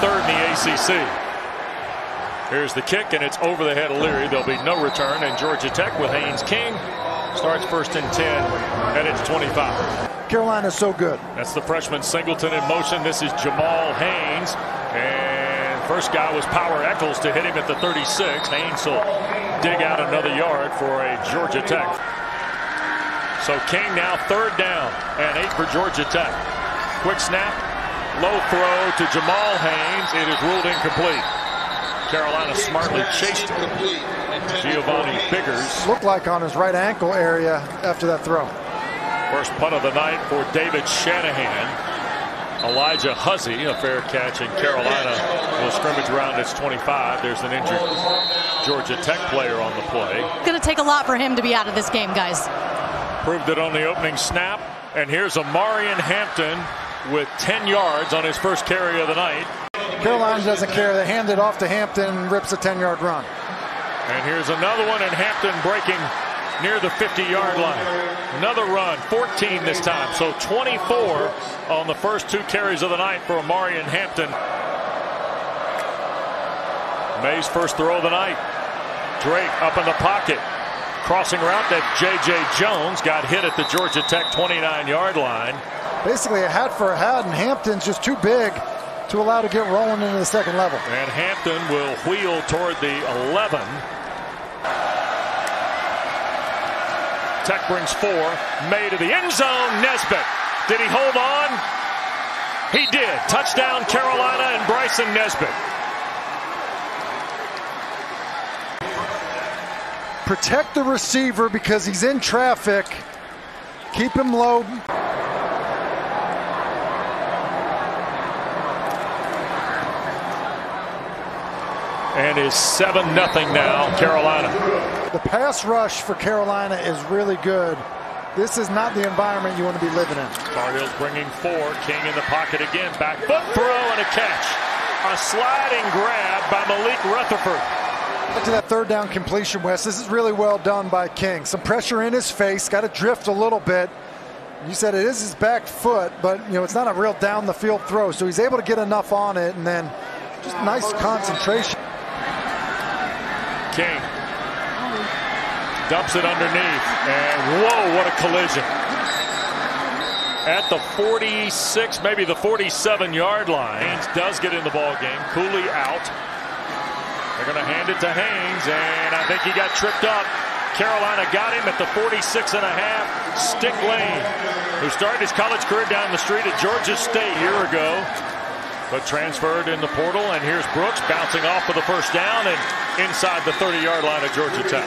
third in the ACC. Here's the kick, and it's over the head of Leary. There'll be no return, and Georgia Tech with Haynes King starts first and 10, headed to 25. Carolina's so good. That's the freshman Singleton in motion. This is Jamal Haynes, and first guy was Power Echols to hit him at the 36. Haynes will dig out another yard for a Georgia Tech. So King now third down and eight for Georgia Tech. Quick snap, low throw to Jamal Haynes. It is ruled incomplete. Carolina smartly chased it. Giovanni Biggers. Looked like on his right ankle area after that throw. First punt of the night for David Shanahan. Elijah Huzzie, a fair catch, and Carolina will scrimmage around its 25. There's an injured Georgia Tech player on the play. It's going to take a lot for him to be out of this game, guys. Proved it on the opening snap. And here's Omarion Hampton with 10 yards on his first carry of the night. Carolina doesn't care. They hand it off to Hampton and rips a 10-yard run. And here's another one, and Hampton breaking near the 50-yard line. Another run, 14 this time. So 24 on the first two carries of the night for Omarion Hampton. Maye's first throw of the night. Drake up in the pocket. Crossing route that J.J. Jones got hit at the Georgia Tech 29-yard line. Basically a hat for a hat, and Hampton's just too big to allow to get rolling into the second level. And Hampton will wheel toward the 11. Tech brings four. Maye to the end zone. Nesbitt. Did he hold on? He did. Touchdown Carolina and Bryson Nesbitt. Protect the receiver because he's in traffic. Keep him low. And is 7 0 now, Carolina. The pass rush for Carolina is really good. This is not the environment you want to be living in. Tar bringing four. King in the pocket again. Back foot throw and a catch. A sliding grab by Malik Rutherford. Back to that third down completion, Wes. This is really well done by King. Some pressure in his face. Got to drift a little bit. You said it is his back foot, but you know it's not a real down the field throw. So he's able to get enough on it, and then just nice concentration. King dumps it underneath, and whoa, what a collision. At the 46, maybe the 47 yard line. Haynes does get in the ball game. Cooley out. They're going to hand it to Haynes, and I think he got tripped up. Carolina got him at the 46 and a half. Stick Lane, who started his college career down the street at Georgia State a year ago, but transferred in the portal. And here's Brooks bouncing off for the first down and inside the 30-yard line of Georgia Tech.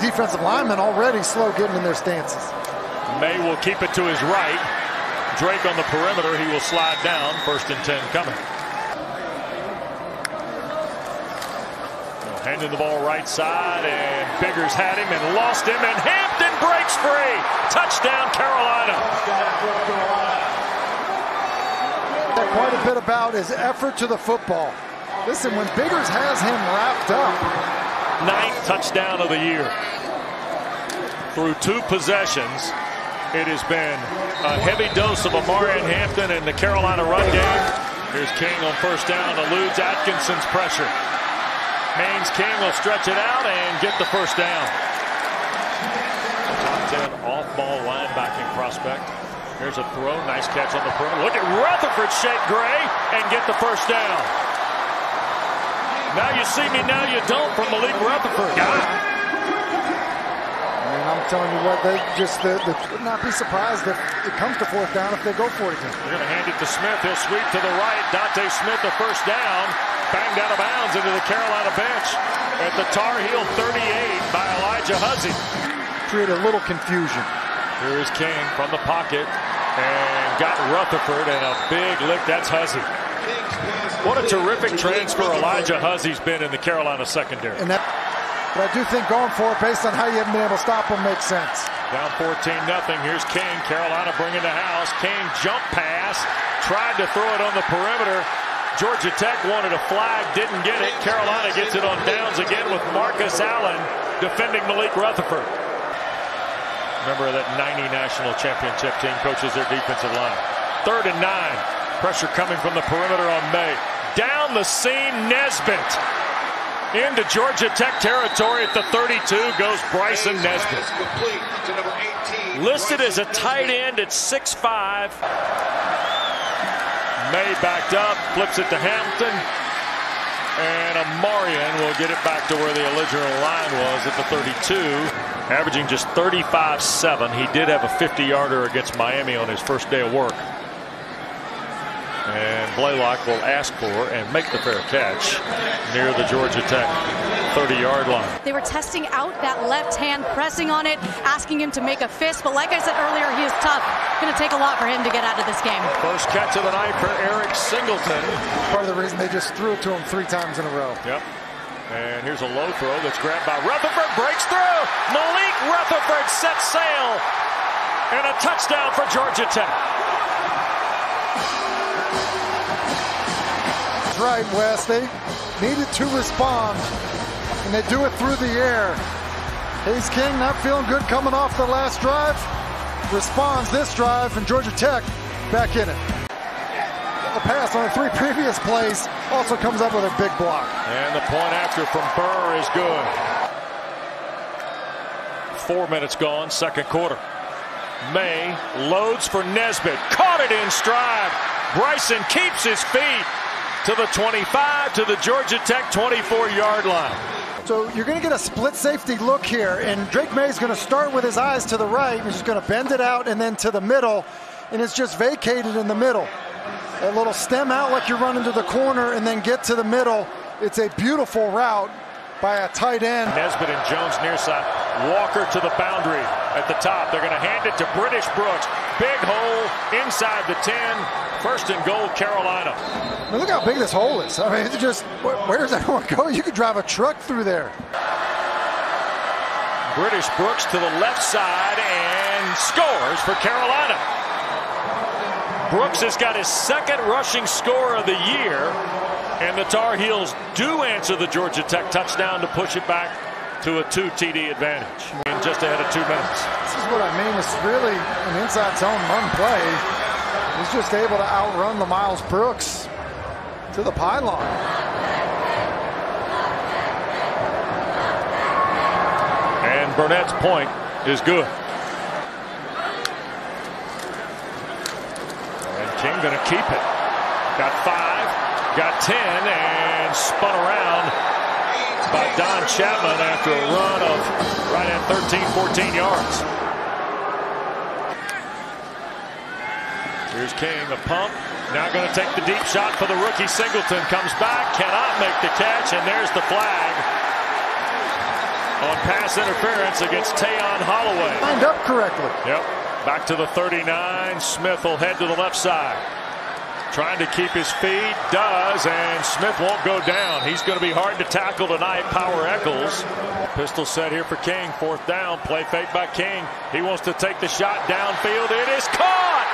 Defensive linemen already slow getting in their stances. Maye will keep it to his right. Drake on the perimeter. He will slide down. First and 10 coming. Handing the ball right side, and Biggers had him and lost him, and Hampton breaks free. Touchdown, Carolina. Quite a bit about his effort to the football. Listen, when Biggers has him wrapped up. Ninth touchdown of the year. Through two possessions, it has been a heavy dose of Omarion Hampton in the Carolina run game. Here's King on first down, eludes Atkinson's pressure. Haynes King will stretch it out and get the first down. Top 10 off-ball linebacking prospect. Here's a throw, nice catch on the perimeter. Look at Rutherford shake Gray and get the first down. Now you see me, now you don't from Malik Rutherford. God. And I'm telling you what, they just they, they would not be surprised if it comes to fourth down if they go for it again. They're going to hand it to Smith. He'll sweep to the right. Dontae Smith, the first down, banged out of bounds into the Carolina bench at the Tar Heel 38 by Elijah Huzzie. Create a little confusion. Here is King from the pocket and got Rutherford and a big lick. That's Huzzie. What a terrific transfer Elijah Huzzie's been in the Carolina secondary. And that, but I do think going for it based on how you haven't been able to stop him makes sense. Down 14 nothing. Here's King. Carolina bringing the house. King jump pass. Tried to throw it on the perimeter. Georgia Tech wanted a flag, didn't get it. Carolina gets it on downs again with Marcus Allen defending Malik Rutherford. Remember that 90 national championship team coaches their defensive line. Third and nine. Pressure coming from the perimeter on Maye. Down the seam, Nesbitt. Into Georgia Tech territory at the 32 goes Bryson Nesbitt. Listed as a tight end at 6'5". Maye backed up, flips it to Hampton. And Omarion will get it back to where the original line was at the 32. Averaging just 35-7. He did have a 50-yarder against Miami on his first day of work. And Blaylock will ask for and make the fair catch near the Georgia Tech 30-yard line. They were testing out that left hand, pressing on it, asking him to make a fist. But like I said earlier, he is tough. Going to take a lot for him to get out of this game. First catch of the night for Eric Singleton. Part of the reason they just threw it to him three times in a row. Yep. And here's a low throw that's grabbed by Rutherford. Breaks through. Malik Rutherford sets sail. And a touchdown for Georgia Tech. Right, Wes. They needed to respond, and they do it through the air. Haynes King not feeling good coming off the last drive. Responds this drive, and Georgia Tech back in it. The pass on the three previous plays also comes up with a big block. And the point after from Birr is good. Four minutes gone, second quarter. Maye loads for Nesbitt. Caught it in stride. Bryson keeps his feet to the 25 to the Georgia Tech 24 yard line. So you're going to get a split safety look here, and Drake Maye is going to start with his eyes to the right. He's just going to bend it out and then to the middle, and it's just vacated in the middle. A little stem out like you're running to the corner and then get to the middle. It's a beautiful route by a tight end. Nesbitt and Jones near side. Walker to the boundary at the top. They're going to hand it to British Brooks. Big hole inside the 10. First and goal, Carolina. I mean, look how big this hole is. I mean, it's just, where does everyone go? You could drive a truck through there. British Brooks to the left side and scores for Carolina. Brooks has got his second rushing score of the year. And the Tar Heels do answer the Georgia Tech touchdown to push it back to a two TD advantage in just ahead of two minutes. This is what I mean. It's really an inside zone run play. He's just able to outrun the Miles Brooks to the pylon. And Burnette's point is good. And King going to keep it. Got five, got 10, and spun around by Don Chapman after a run of right at 13, 14 yards. Here's King, a pump. Now going to take the deep shot for the rookie. Singleton comes back, cannot make the catch, and there's the flag on pass interference against Tayon Holloway. Lined up correctly. Yep. Back to the 39. Smith will head to the left side. Trying to keep his feet, does, and Smith won't go down. He's going to be hard to tackle tonight. Power Echols. Pistol set here for King. Fourth down. Play fake by King. He wants to take the shot downfield. It is caught.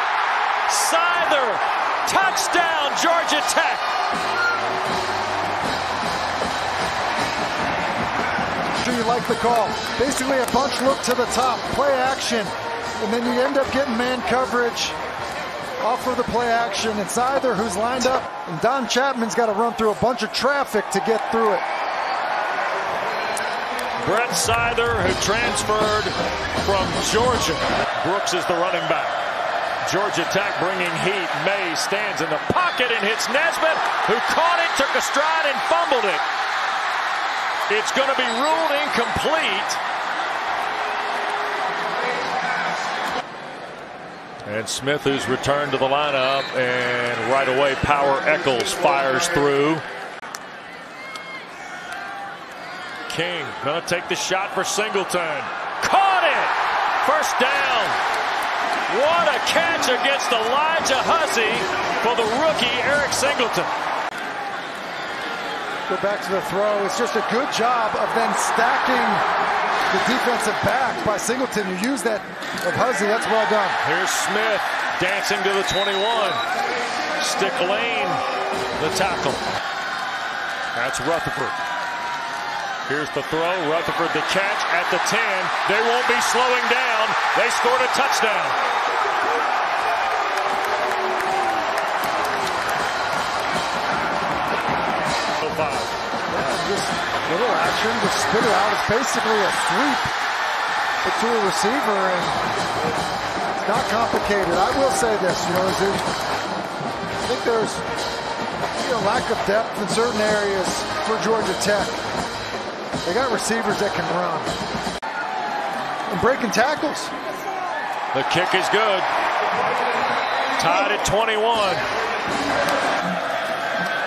Seither. Touchdown, Georgia Tech. You like the call. Basically a bunch look to the top, play action, and then you end up getting man coverage off of the play action. It's either who's lined up, and Don Chapman's got to run through a bunch of traffic to get through it. Brett Seither, who transferred from Georgia. Brooks is the running back. Georgia Tech bringing heat. May stands in the pocket and hits Nesbitt, who caught it, took a stride, and fumbled it. It's going to be ruled incomplete. And Smith, who's returned to the lineup, and right away, Power Echols fires through. King to take the shot for Singleton. Caught it! First down. What a catch against Elijah Huzzie for the rookie Eric Singleton. Go back to the throw. It's just a good job of then stacking the defensive back by Singleton. You use that of Huzzie. That's well done. Here's Smith dancing to the 21. Stick lane, the tackle. That's Rutherford. Here's the throw. Rutherford the catch at the 10. They won't be slowing down. They scored a touchdown. five. Yeah, just little action, just spit it out. It's basically a sweep to a receiver, and it's not complicated. I will say this, you know, I think there's you know, lack of depth in certain areas for Georgia Tech. They got receivers that can run. And breaking tackles. The kick is good. Tied at 21.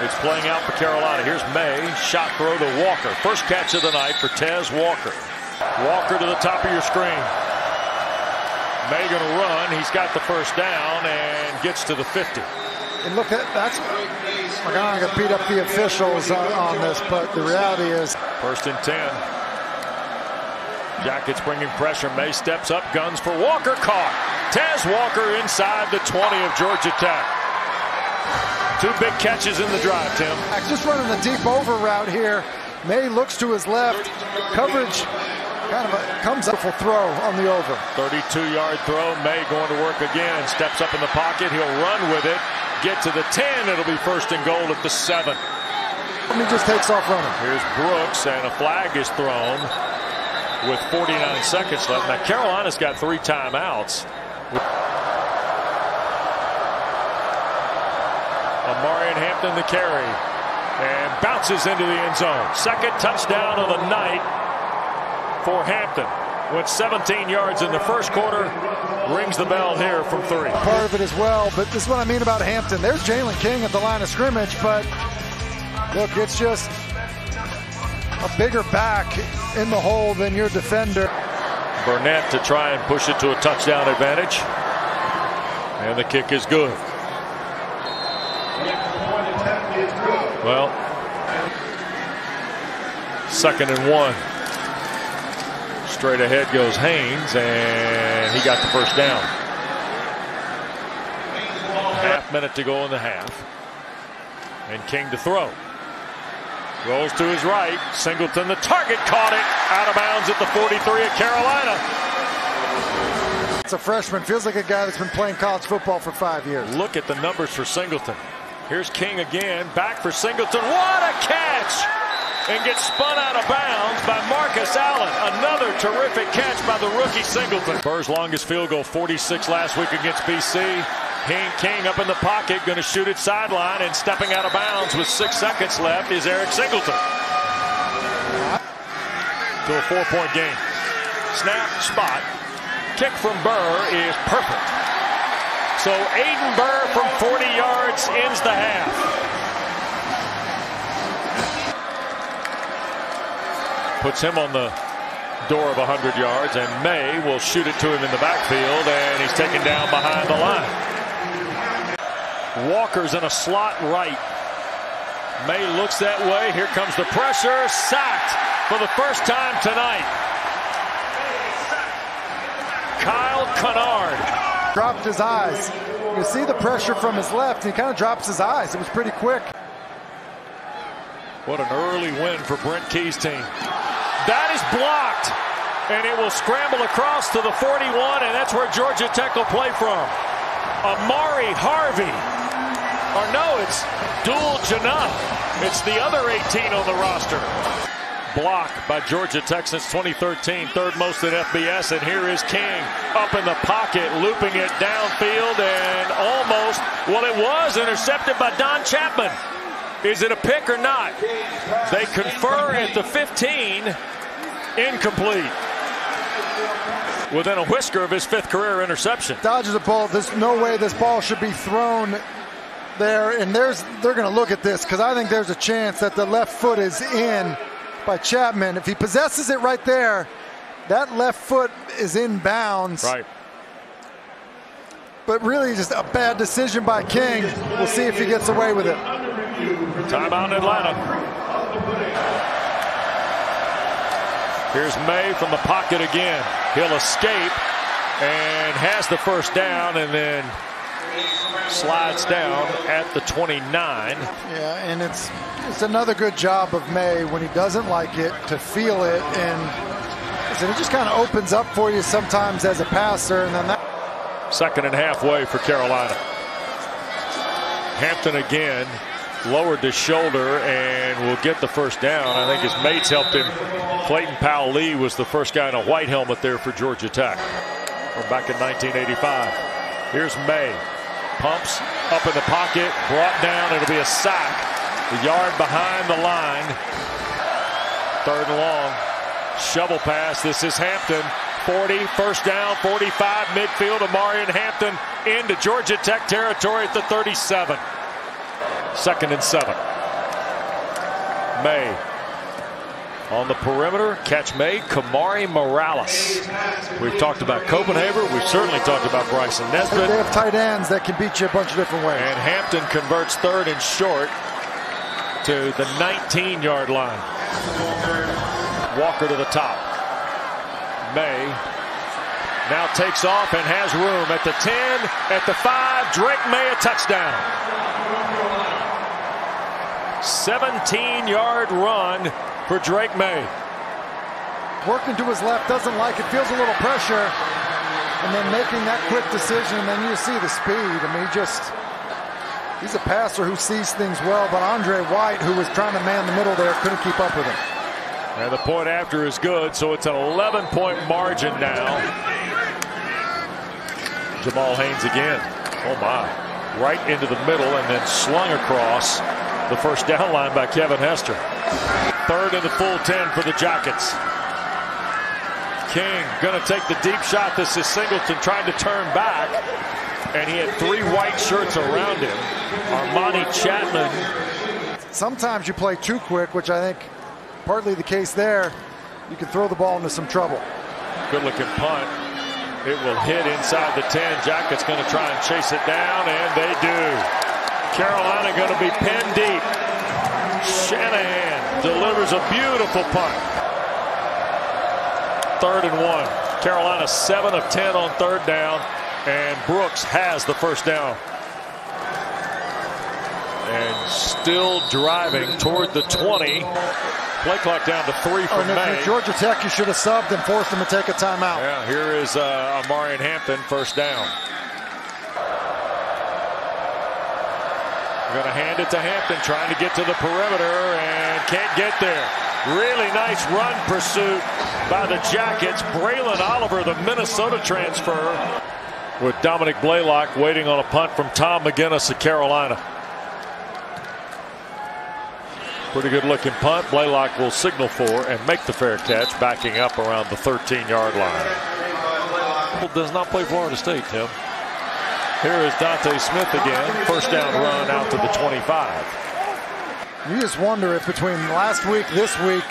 It's playing out for Carolina. Here's Maye. Shot throw to Walker. First catch of the night for Tez Walker. Walker to the top of your screen. Maye going to run. He's got the first down and gets to the 50. And look at that's. I'm going to beat up the officials on, on this, but the reality is. First and 10. Jackets bringing pressure. Maye steps up, guns for Walker, caught. Tez Walker inside the 20 of Georgia Tech. Two big catches in the drive, Tim. Just running the deep over route here. Maye looks to his left. Coverage kind of a, comes up for throw on the over. 32-yard throw. Maye going to work again. Steps up in the pocket. He'll run with it. Get to the 10. It'll be first and goal at the 7. And he just takes off running. Here's Brooks, and a flag is thrown with 49 seconds left. Now, Carolina's got three timeouts. Omarion the carry and bounces into the end zone. Second touchdown of the night for Hampton. Went 17 yards in the first quarter. Rings the bell here from three. Part of it as well, but this is what I mean about Hampton. There's Jalen King at the line of scrimmage, but look, it's just a bigger back in the hole than your defender. Burnette to try and push it to a touchdown advantage. And the kick is good. Well, second and one. Straight ahead goes Haynes, and he got the first down. Half minute to go in the half. And King to throw. Rolls to his right. Singleton, the target, caught it out of bounds at the 43 of Carolina. It's a freshman. Feels like a guy that's been playing college football for five years. Look at the numbers for Singleton. Here's King again. Back for Singleton. What a catch! And gets spun out of bounds by Marcus Allen. Another terrific catch by the rookie Singleton. Birr's longest field goal, 46 last week against BC. King, King up in the pocket, going to shoot it sideline, and stepping out of bounds with six seconds left is Eric Singleton. To a four-point game. Snap, spot. Kick from Birr is perfect. So Aidan Birr from 40 yards ends the half. Puts him on the door of 100 yards, and Maye will shoot it to him in the backfield, and he's taken down behind the line. Walker's in a slot right. Maye looks that way. Here comes the pressure. Sacked for the first time tonight. Kyle Kennard. Dropped his eyes. You see the pressure from his left. He kind of drops his eyes. It was pretty quick. What an early win for Brent Key's team. That is blocked. And it will scramble across to the 41, and that's where Georgia Tech will play from. Amari Harvey. Or no, it's Dual Janah. It's the other 18 on the roster. Block by Georgia Tech since 2013, third most in FBS. And here is King up in the pocket, looping it downfield, and almost, well, it was intercepted by Don Chapman. Is it a pick or not? They confer at the 15. Incomplete. Within a whisker of his fifth career interception. Dodges a ball. There's no way this ball should be thrown there. And there's they're going to look at this because I think there's a chance that the left foot is in by Chapman. If he possesses it right there, that left foot is in bounds. Right. But really just a bad decision by King. We'll see if he gets away with it. Timeout in Atlanta. Here's Maye from the pocket again. He'll escape and has the first down and then slides down at the 29. Yeah, and it's it's another good job of Maye when he doesn't like it to feel it and it just kind of opens up for you sometimes as a passer and then that second and halfway for Carolina. Hampton again lowered the shoulder and will get the first down. I think his mates helped him. Clayton Powell Lee was the first guy in a white helmet there for Georgia Tech from back in 1985. Here's Maye. Pumps up in the pocket, brought down. It'll be a sack. The yard behind the line. Third and long. Shovel pass. This is Hampton. 40, first down, 45, midfield. Omarion Hampton into Georgia Tech territory at the 37. Second and seven. Maye on the perimeter, catch made, Kamari Morales. We've talked about Copenhaver. We've certainly talked about Bryson Nesbitt. They have tight ends that can beat you a bunch of different ways. And Hampton converts third and short to the 19-yard line. Walker to the top. Maye now takes off and has room at the 10, at the 5. Drake Maye a touchdown. 17-yard run for Drake Maye. Working to his left, doesn't like it, feels a little pressure, and then making that quick decision. And then you see the speed. I mean, he just, he's a passer who sees things well, but Andre White, who was trying to man the middle there, couldn't keep up with him. And the point after is good, so it's an 11-point margin now. Jamal Haynes again. Oh, my. Right into the middle and then slung across the first down line by Kevin Hester. Third and the full 10 for the Jackets. King going to take the deep shot. This is Singleton trying to turn back. And he had three white shirts around him. Armani Chapman. Sometimes you play too quick, which I think partly the case there. You can throw the ball into some trouble. Good looking punt. It will hit inside the 10. Jackets going to try and chase it down, and they do. Carolina going to be pinned deep. Shanahan delivers a beautiful punt. Third and one. Carolina 7 of 10 on third down, and Brooks has the first down. And still driving toward the 20. Play clock down to three for oh, Maye. Georgia Tech, you should have subbed and forced them to take a timeout. Yeah, here is uh, Omarion Hampton, first down. Going to hand it to Hampton, trying to get to the perimeter and can't get there. Really nice run pursuit by the Jackets. Braylon Oliver, the Minnesota transfer, with Dominic Blaylock waiting on a punt from Tom McGinnis of Carolina. Pretty good looking punt. Blaylock will signal for and make the fair catch, backing up around the 13 yard line. Does not play Florida State, Tim. Here is Dontae Smith again. First down run out to the 25. You just wonder if between last week, this week,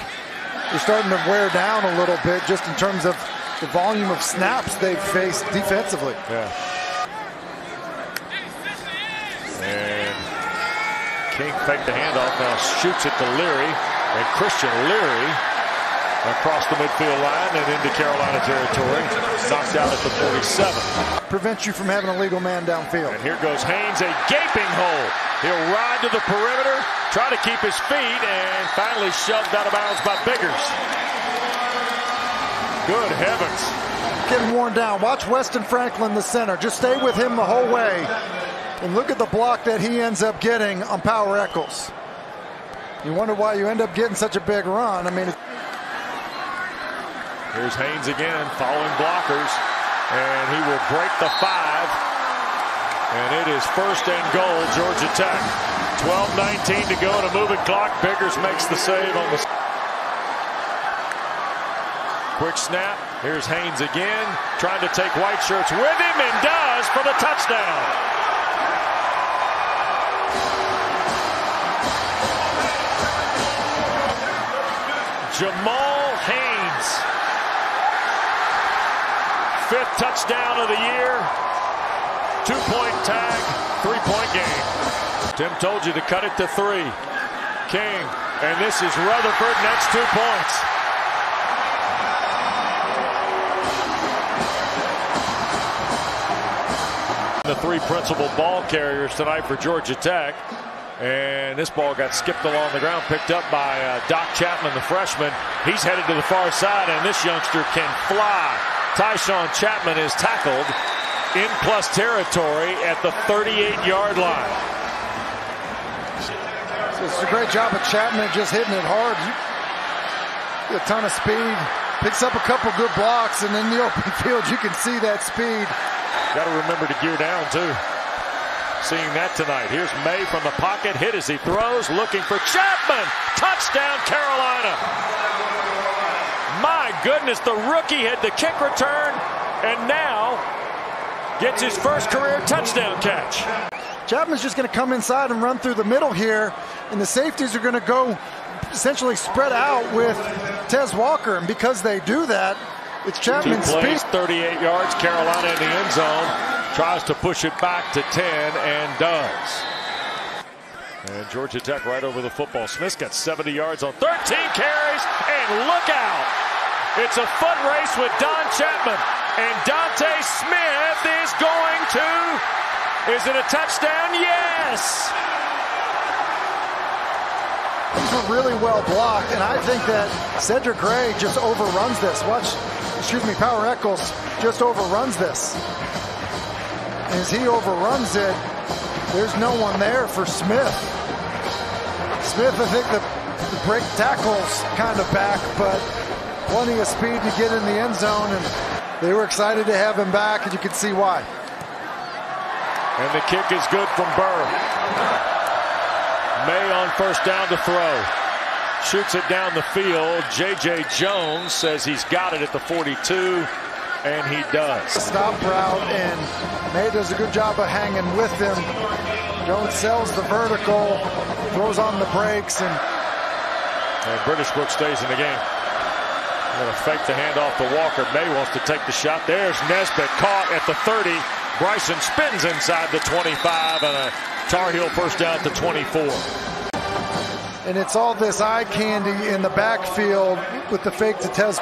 they're starting to wear down a little bit just in terms of the volume of snaps they've faced defensively. Yeah. And King faked the handoff, now shoots it to Leary. And Christian Leary across the midfield line and into Carolina territory. Knocked out at the 47. Prevents you from having a legal man downfield. And here goes Haynes, a gaping hole. He'll ride to the perimeter, try to keep his feet, and finally shoved out of bounds by Biggers. Good heavens. Getting worn down. Watch Weston Franklin, the center. Just stay with him the whole way. And look at the block that he ends up getting on Power Echols. You wonder why you end up getting such a big run. I mean, Here's Haynes again, following blockers, and he will break the five. And it is first and goal, Georgia Tech. 12-19 to go in a moving clock. Biggers makes the save on the quick snap. Here's Haynes again, trying to take white shirts with him, and does for the touchdown. Jamal Haynes. Fifth touchdown of the year. Two-point tag, three-point game. Tim told you to cut it to three. King, and this is Rutherford, next two points. The three principal ball carriers tonight for Georgia Tech. And this ball got skipped along the ground, picked up by uh, Doc Chapman, the freshman. He's headed to the far side, and this youngster can fly. Tyshawn Chapman is tackled in plus territory at the 38-yard line. It's a great job of Chapman just hitting it hard. A ton of speed. Picks up a couple good blocks, and in the open field, you can see that speed. Got to remember to gear down, too. Seeing that tonight. Here's Maye from the pocket. Hit as he throws. Looking for Chapman. Touchdown, Carolina. Goodness, the rookie had the kick return and now gets his first career touchdown catch. Chapman's just going to come inside and run through the middle here, and the safeties are going to go essentially spread out with Tez Walker. And because they do that, it's Chapman's plays, speed. 38 yards. Carolina in the end zone. Tries to push it back to 10 and does. And Georgia Tech right over the football. Smith's got 70 yards on 13 carries. And look out. It's a foot race with Don Chapman. And Dontae Smith is going to. Is it a touchdown? Yes. These were really well blocked, and I think that Cedric Gray just overruns this. Watch, excuse me, Power Echols just overruns this. As he overruns it, there's no one there for Smith. Smith, I think the, the break tackle's kind of back, but plenty of speed to get in the end zone, and they were excited to have him back, and you can see why. And the kick is good from Birr. Maye on first down to throw. Shoots it down the field. J.J. Jones says he's got it at the 42, and he does. Stop route, and Maye does a good job of hanging with him. Jones sells the vertical, throws on the brakes, and And British Brook stays in the game. Going to fake the handoff to Walker. Maye wants to take the shot. There's Nesbitt caught at the 30. Bryson spins inside the 25 and a Tar Heel first down to 24. and it's all this eye candy in the backfield with the fake to Tez.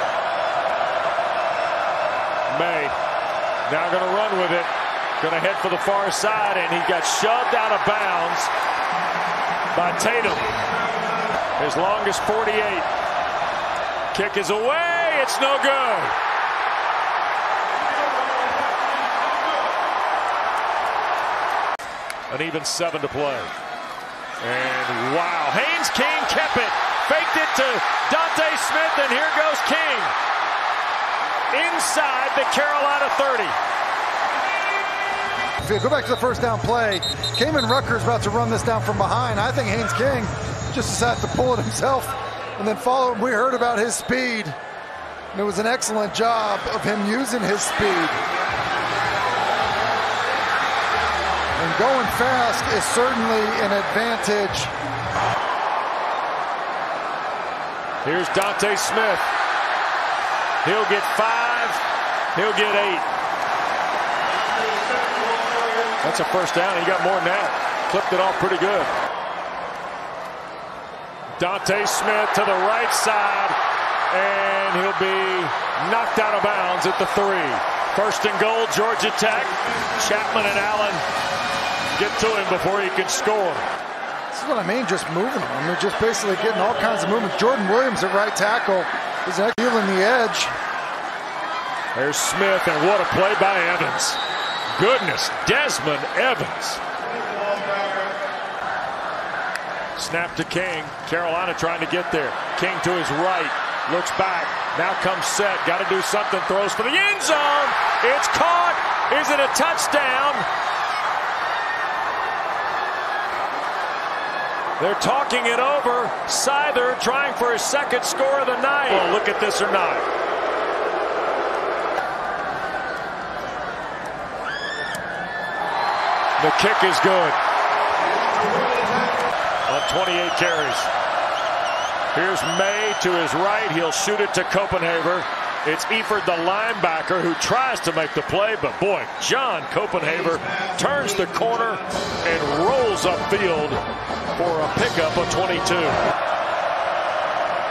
Maye now going to run with it. Going to head for the far side, and he got shoved out of bounds by Tatum. His longest 48. Kick is away. It's no good. An even seven to play. And wow, Haynes King kept it. Faked it to Dontae Smith, and here goes King inside the Carolina 30. If you go back to the first down play, Kaimon Rucker's about to run this down from behind. I think Haynes King just decided to pull it himself and then follow. We heard about his speed. And it was an excellent job of him using his speed. And going fast is certainly an advantage. Here's Dontae Smith. He'll get five. He'll get eight. That's a first down. He got more than that. Clipped it off pretty good. Dontae Smith to the right side. And he'll be knocked out of bounds at the three. First and goal, Georgia Tech. Chapman and Allen get to him before he can score. This is what I mean, just moving them. I mean, just basically getting all kinds of movement. Jordan Williams at right tackle is feeling the edge. There's Smith, and what a play by Evans. Goodness, Desmond Evans. Snap to King. Carolina trying to get there. King to his right. Looks back. Now comes set. Got to do something. Throws for the end zone. It's caught. Is it a touchdown? They're talking it over. Seither trying for his second score of the night. Well, look at this or not. The kick is good. On 28 carries. Here's Maye to his right. He'll shoot it to Copenhaver. It's Eford, the linebacker, who tries to make the play, but boy, John Copenhaver turns the corner and rolls upfield for a pickup of 22.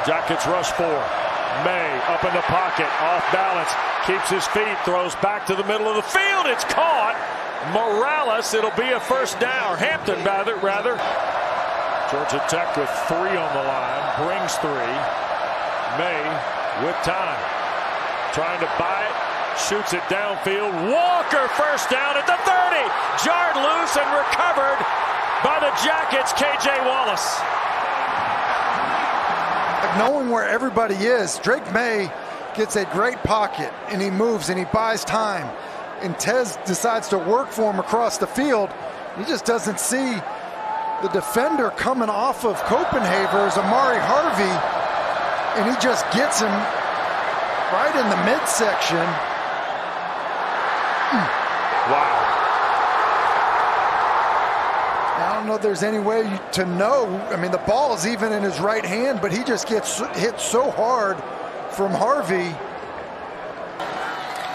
Jackets rush four. Maye up in the pocket, off balance, keeps his feet, throws back to the middle of the field. It's caught. Morales, it'll be a first down. Hampton, rather. rather. Georgia Tech with three on the line, brings three. Maye with time. Trying to buy it, shoots it downfield. Walker first down at the 30. Jarred loose and recovered by the Jackets, K.J. Wallace. knowing where everybody is. Drake Maye gets a great pocket and he moves and he buys time. And Tez decides to work for him across the field. He just doesn't see the defender coming off of Copenhaver is Amari Harvey, and he just gets him right in the midsection. Wow. I don't know if there's any way to know. I mean, the ball is even in his right hand, but he just gets hit so hard from Harvey.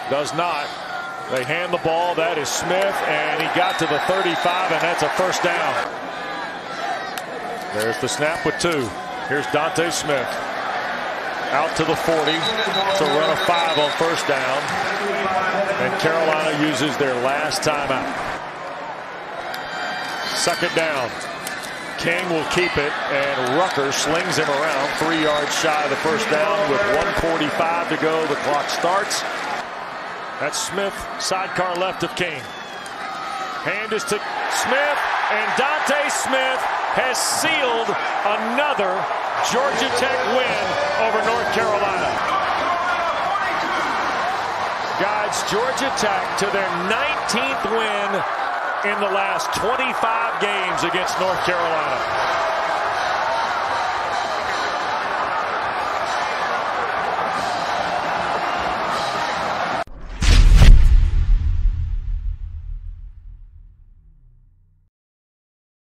Does not. They hand the ball. That is Smith, and he got to the 35, and that's a first down. There's the snap with two. Here's Dontae Smith. Out to the 40 to run a five on first down. And Carolina uses their last timeout. Second down. King will keep it, and Rucker slings him around three yards shy of the first down with 145 to go. The clock starts. That's Smith, sidecar left of King. Hand is to Smith, and Dontae Smith has sealed another Georgia Tech win over North Carolina. Guides Georgia Tech to their 19th win in the last 25 games against North Carolina.